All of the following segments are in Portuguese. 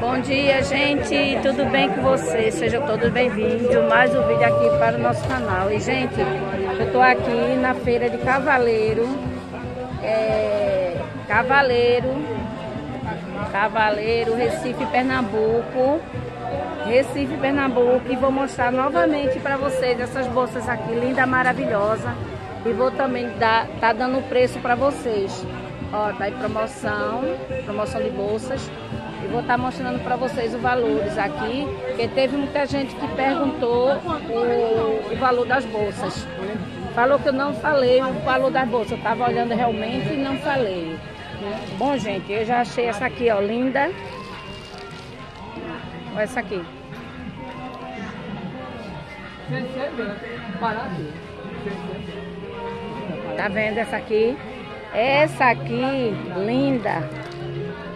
Bom dia, gente. Tudo bem com vocês? Sejam todos bem-vindos. Mais um vídeo aqui para o nosso canal. E, gente, eu tô aqui na feira de Cavaleiro. É, Cavaleiro. Cavaleiro, Recife, Pernambuco. Recife, Pernambuco. E vou mostrar novamente para vocês essas bolsas aqui, linda, maravilhosa. E vou também dar, tá dando preço para vocês. Ó, tá em promoção, promoção de bolsas. E vou estar tá mostrando para vocês os valores aqui, porque teve muita gente que perguntou o, o, valor das bolsas. Falou que eu não falei o valor das bolsas, eu estava olhando realmente e não falei. Bom, gente, eu já achei essa aqui, ó, linda. Olha essa aqui. Tá vendo essa aqui? Essa aqui, linda,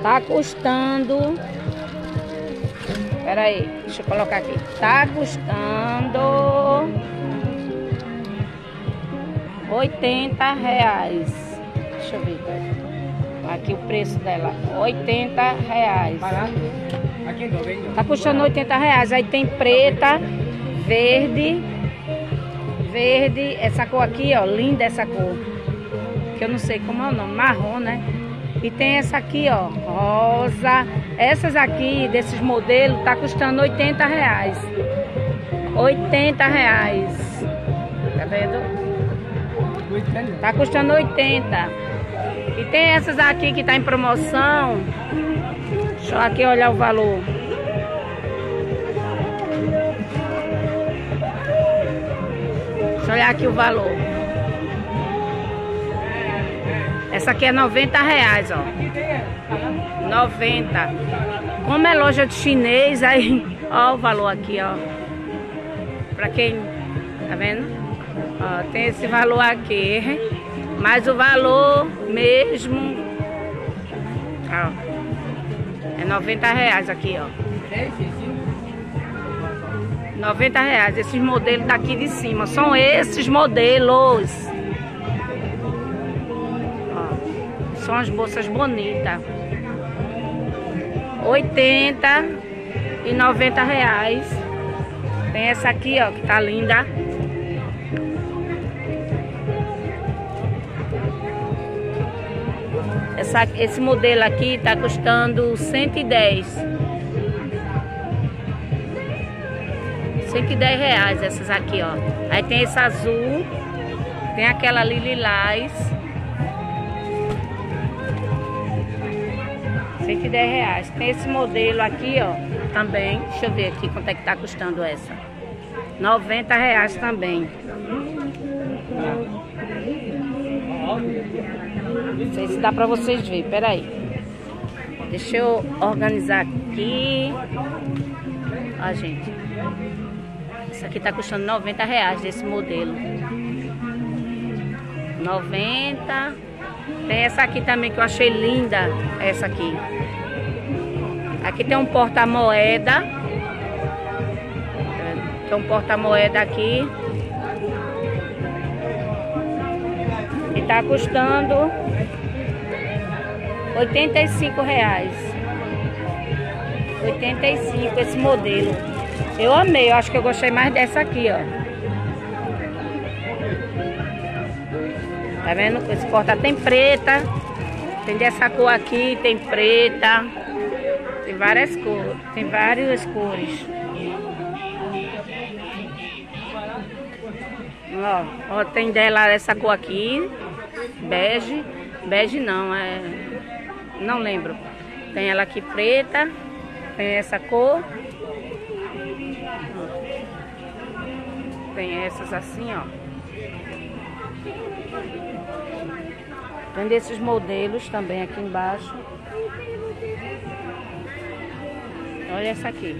tá custando. Pera aí, deixa eu colocar aqui. Tá custando 80 reais. Deixa eu ver. Aqui o preço dela, 80 reais. Tá custando 80 reais. Aí tem preta, verde, verde. Essa cor aqui, ó, linda essa cor que eu não sei como é o nome, marrom, né? E tem essa aqui, ó, rosa. Essas aqui, desses modelos, tá custando 80 reais. 80 reais. Tá vendo? Tá custando 80. E tem essas aqui que tá em promoção. Deixa eu aqui olhar o valor. Deixa eu olhar aqui o valor. Essa aqui é 90 reais, ó. 90. Como é loja de chinês, aí, ó o valor aqui, ó. Pra quem, tá vendo? Ó, tem esse valor aqui. Mas o valor mesmo, ó, é 90 reais aqui, ó. 90 reais, esses modelos daqui de cima. São esses modelos. São as bolsas bonitas. 80 e 90 reais. Tem essa aqui, ó, que tá linda. Essa, esse modelo aqui tá custando 110. 110 reais essas aqui, ó. Aí tem esse azul. Tem aquela lilás. 110 reais. Tem esse modelo aqui, ó, também. Deixa eu ver aqui quanto é que tá custando essa. 90 reais também. Não sei se dá pra vocês verem, peraí. Deixa eu organizar aqui. Ó, gente. Isso aqui tá custando 90 reais desse modelo. 90 tem essa aqui também que eu achei linda, essa aqui. Aqui tem um porta-moeda. Tem um porta-moeda aqui. E tá custando 85 reais. 85 esse modelo. Eu amei, eu acho que eu gostei mais dessa aqui, ó. Tá vendo? Esse porta tem preta. Tem dessa cor aqui, tem preta. Tem várias cores. Tem várias cores. Ó, ó, tem dela essa cor aqui. Bege. Bege não, é. Não lembro. Tem ela aqui preta. Tem essa cor. Tem essas assim, ó. Tem desses modelos também aqui embaixo. Olha essa aqui.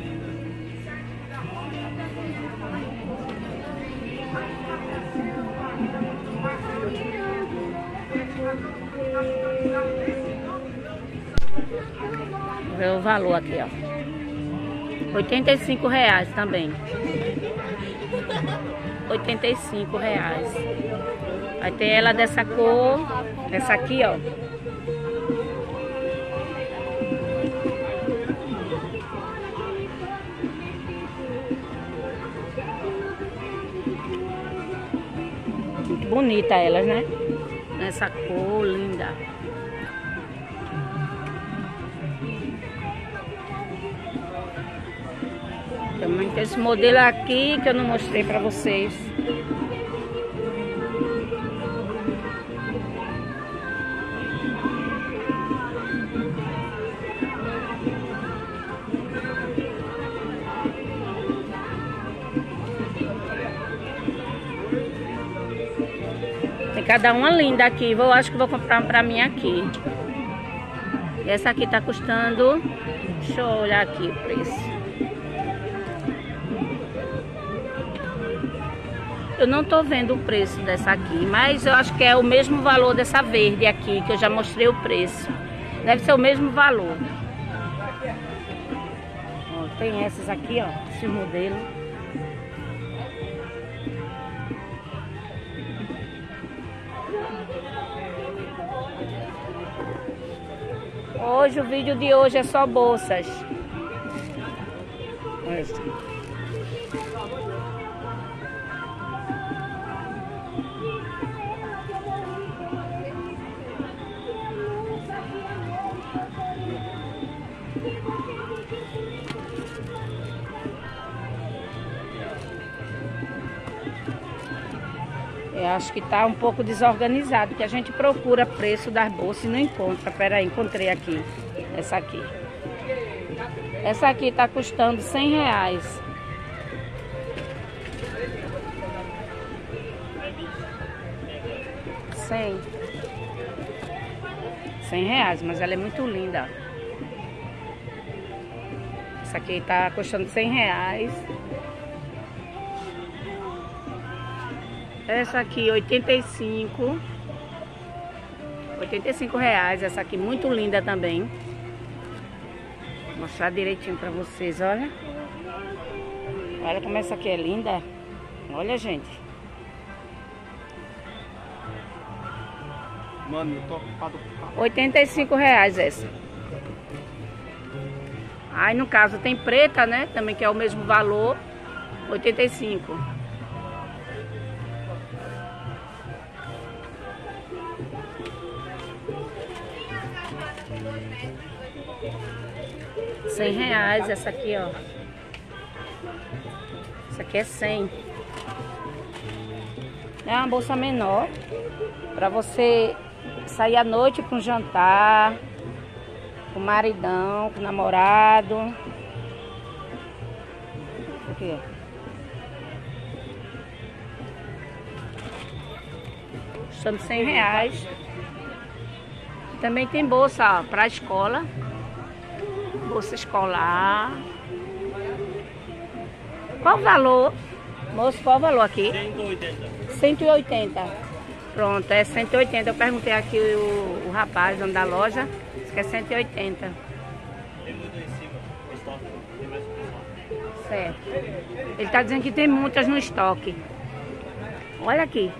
Vê o valor aqui, ó. 85 reais também. 85 reais. Aí tem ela dessa cor, essa aqui, ó. Muito bonita elas, né? Nessa cor linda. Também tem esse modelo aqui que eu não mostrei pra vocês. cada uma linda aqui. Vou, acho que vou comprar pra mim aqui. Essa aqui tá custando... Deixa eu olhar aqui o preço. Eu não tô vendo o preço dessa aqui, mas eu acho que é o mesmo valor dessa verde aqui, que eu já mostrei o preço. Deve ser o mesmo valor. Ó, tem essas aqui, ó, esse modelo. Hoje o vídeo de hoje é só bolsas. Eu acho que está um pouco desorganizado, que a gente procura preço das bolsas e não encontra. Pera aí, encontrei aqui. Essa aqui. Essa aqui está custando 100 reais. Cem. Cem reais, mas ela é muito linda. Essa aqui está custando 100 reais. Essa aqui, 85. 85 reais. Essa aqui muito linda também. Vou mostrar direitinho pra vocês, olha. Olha como essa aqui é linda. Olha, gente. Mano, eu tô ocupado. 85 reais essa. Aí no caso tem preta, né? Também que é o mesmo valor. 85. Reais essa aqui, ó. Essa aqui é 100. É uma bolsa menor para você sair à noite para um jantar, com o maridão, com o namorado. Aqui. Custando 100 reais. Também tem bolsa para escola bolsa escolar. Qual o valor? Moço, qual o valor aqui? 180. 180. Pronto, é 180. Eu perguntei aqui o, o rapaz, dono da loja, disse que é 180. Tem muito em cima, estoque, tem mais Certo. Ele está dizendo que tem muitas no estoque. Olha aqui.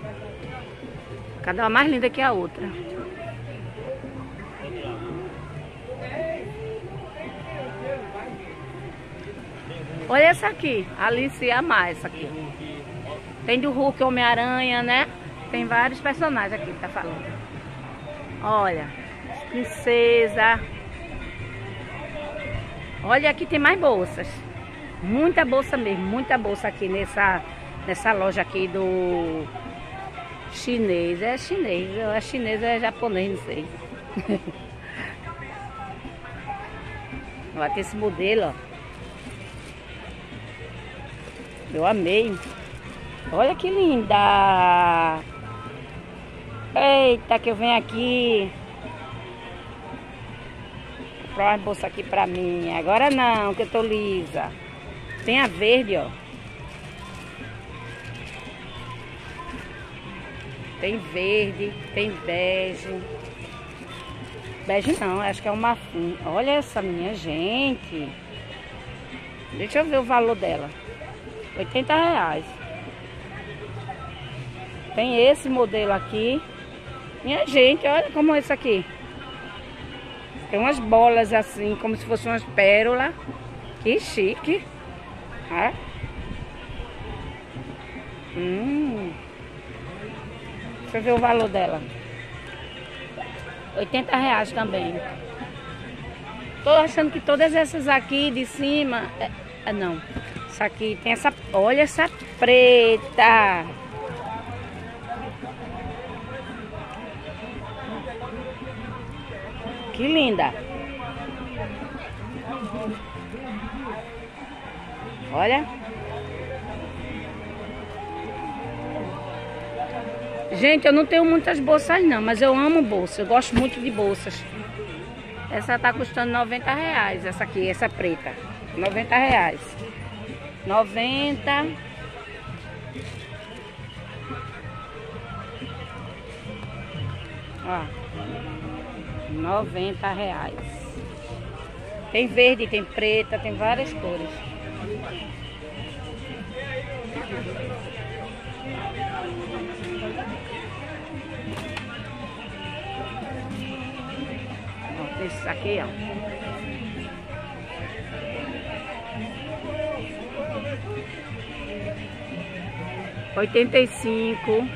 Cada uma mais linda que a outra. Olha essa aqui, Alice Amar, essa aqui. Tem do Hulk, Homem-Aranha, né? Tem vários personagens aqui que tá falando. Olha, princesa. Olha, aqui tem mais bolsas. Muita bolsa mesmo, muita bolsa aqui nessa, nessa loja aqui do chinês. É chinês, é chinês, é japonês, não sei. Olha, tem esse modelo, ó. Eu amei. Olha que linda. Eita, que eu venho aqui. Comprar uma bolsa aqui pra mim. Agora não, que eu tô lisa. Tem a verde, ó. Tem verde, tem bege. Bege não, acho que é um marfim. Olha essa minha gente. Deixa eu ver o valor dela. 80 reais. Tem esse modelo aqui. Minha gente, olha como é isso aqui. Tem umas bolas assim, como se fossem umas pérolas. Que chique. É. Hum. Deixa eu ver o valor dela. 80 reais também. Tô achando que todas essas aqui de cima... É, é, não. Essa aqui tem essa... Olha essa preta. Que linda. Olha. Gente, eu não tenho muitas bolsas não, mas eu amo bolsa. Eu gosto muito de bolsas. Essa tá custando 90 reais, essa aqui, essa preta. 90 reais. 90. Ó. 90 reais. Tem verde, tem preta, tem várias cores. Ó, esse aqui, ó. Oitenta e cinco.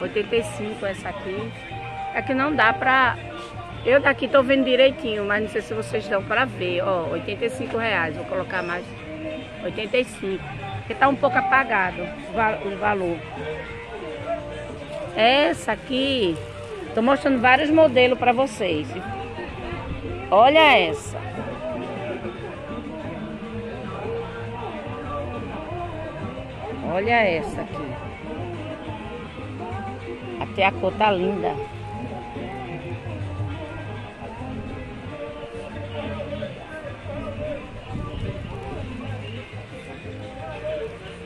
Oitenta e cinco essa aqui. É que não dá pra... Eu daqui tô vendo direitinho, mas não sei se vocês dão pra ver. Ó, 85 reais. Vou colocar mais 85. Porque tá um pouco apagado o valor. Essa aqui, tô mostrando vários modelos pra vocês. Olha essa. Olha essa aqui. Até a cor tá linda.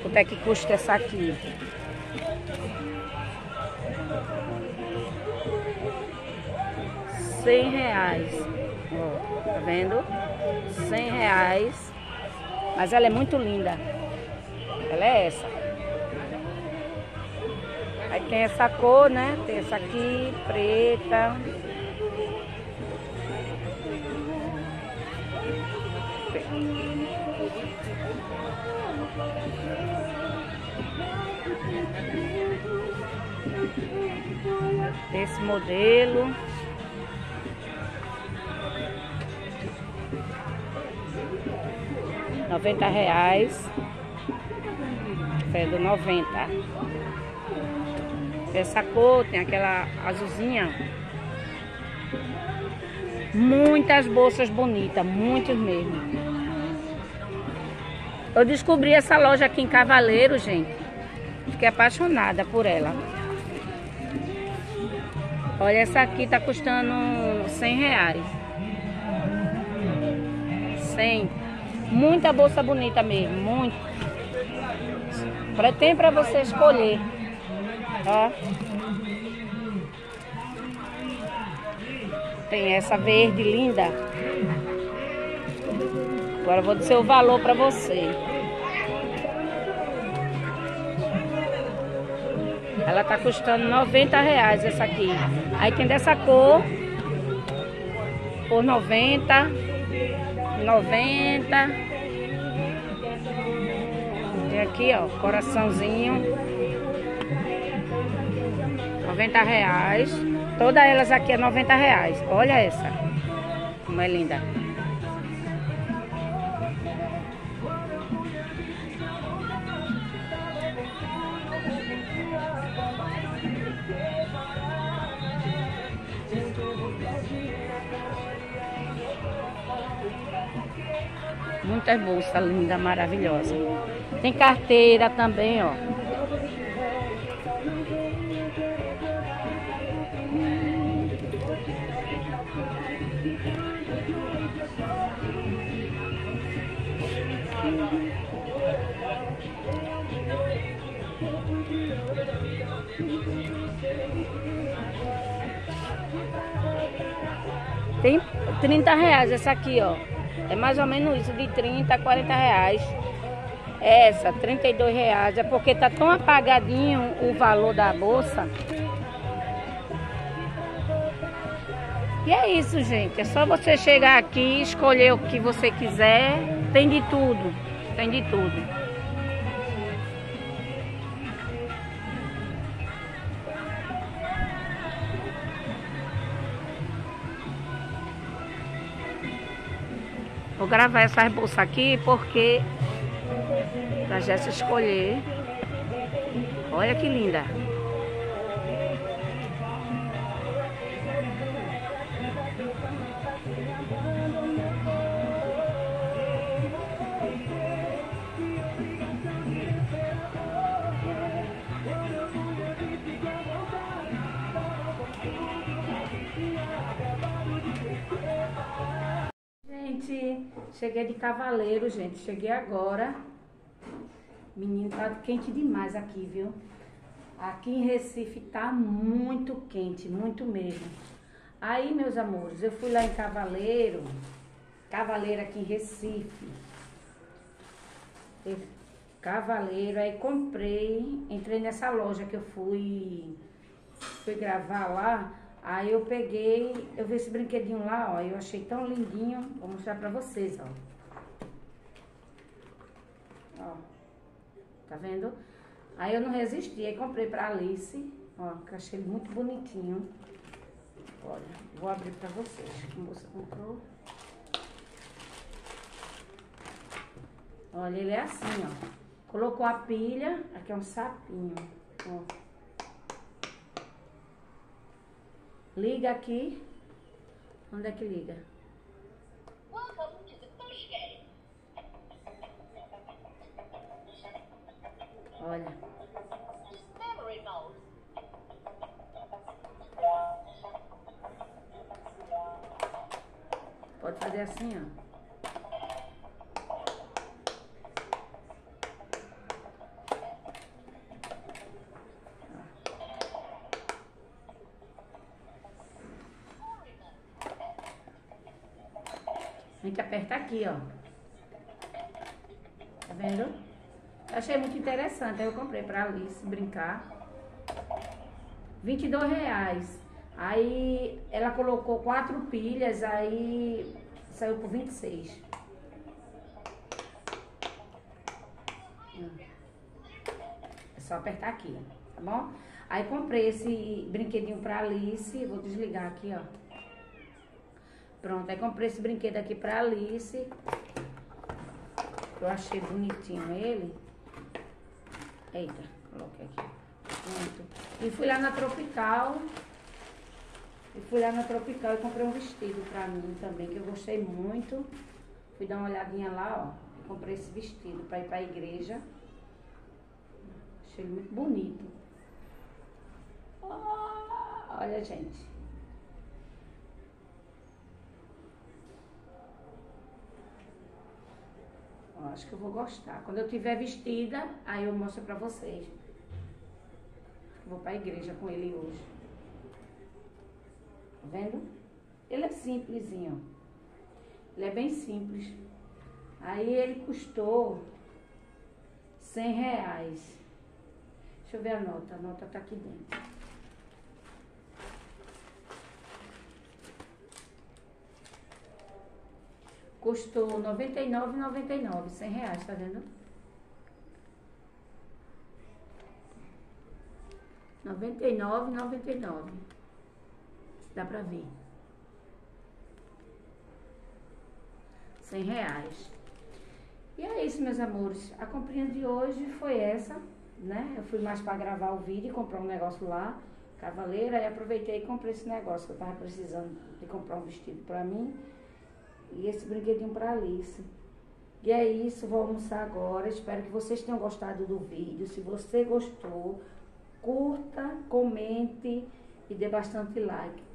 Quanto é que custa essa aqui? Cem reais. Ó, tá vendo? Cem reais. Mas ela é muito linda. É essa. Aí tem essa cor, né? Tem essa aqui, preta. Esse modelo. Noventa reais. É do noventa. Essa cor tem aquela azulzinha. Muitas bolsas bonitas, muitas mesmo. Eu descobri essa loja aqui em Cavaleiro, gente. Fiquei apaixonada por ela. Olha, essa aqui tá custando 100 reais. 100. Muita bolsa bonita mesmo, muito. Tem para você escolher. Ó. Tem essa verde linda. Agora vou dizer o valor para você. Ela tá custando 90 reais essa aqui. Aí tem dessa cor por 90, 90. Aqui, ó, coraçãozinho. 90 reais. Todas elas aqui é 90 reais. Olha essa. Como é linda. Muitas bolsas lindas, maravilhosas. Tem carteira também, ó. Tem 30 reais essa aqui, ó. É mais ou menos isso, de 30 a 40 reais. Essa, 32 reais. É porque tá tão apagadinho o valor da bolsa. E é isso, gente. É só você chegar aqui, escolher o que você quiser. Tem de tudo. Tem de tudo. Vou gravar essas bolsas aqui porque pra Jéssica escolher. Olha que linda. Cheguei de cavaleiro, gente. Cheguei agora. Menino, tá quente demais aqui, viu? Aqui em Recife tá muito quente, muito mesmo. Aí, meus amores, eu fui lá em Cavaleiro, Cavaleiro aqui em Recife. Cavaleiro, aí comprei, entrei nessa loja que eu fui, fui gravar lá. Aí eu peguei, eu vi esse brinquedinho lá, ó, eu achei tão lindinho, vou mostrar pra vocês, ó. Ó, tá vendo? Aí eu não resisti, aí comprei pra Alice, ó, que eu achei muito bonitinho. Olha, vou abrir pra vocês, a moça comprou. Olha, ele é assim, ó. Colocou a pilha, aqui é um sapinho, ó. Liga aqui. Onde é que liga? Olha. Pode fazer assim, ó. A gente aperta aqui, ó. Tá vendo? Achei muito interessante. Aí eu comprei pra Alice brincar. 22 reais. Aí ela colocou quatro pilhas, aí saiu por 26. É só apertar aqui, tá bom? Aí comprei esse brinquedinho pra Alice. Vou desligar aqui, ó. Pronto, aí comprei esse brinquedo aqui pra Alice. Eu achei bonitinho ele. Eita, coloquei aqui. Pronto. E fui lá na Tropical. E fui lá na Tropical e comprei um vestido pra mim também, que eu gostei muito. Fui dar uma olhadinha lá, ó. comprei esse vestido pra ir pra igreja. Achei muito bonito. olha, gente. Eu acho que eu vou gostar. Quando eu tiver vestida, aí eu mostro pra vocês. vou pra igreja com ele hoje. Tá vendo? Ele é simplesinho. Ele é bem simples. Aí ele custou 100 reais. Deixa eu ver a nota. A nota tá aqui dentro. Custou R$ 99,99, 100 reais, tá vendo? R$ 99,99. Dá pra ver. 100 reais. E é isso, meus amores. A comprinha de hoje foi essa, né? Eu fui mais pra gravar o vídeo e comprar um negócio lá, Cavaleira, e aproveitei e comprei esse negócio que eu tava precisando de comprar um vestido pra mim. E esse brinquedinho para Alice. E é isso, vou almoçar agora. Espero que vocês tenham gostado do vídeo. Se você gostou, curta, comente e dê bastante like.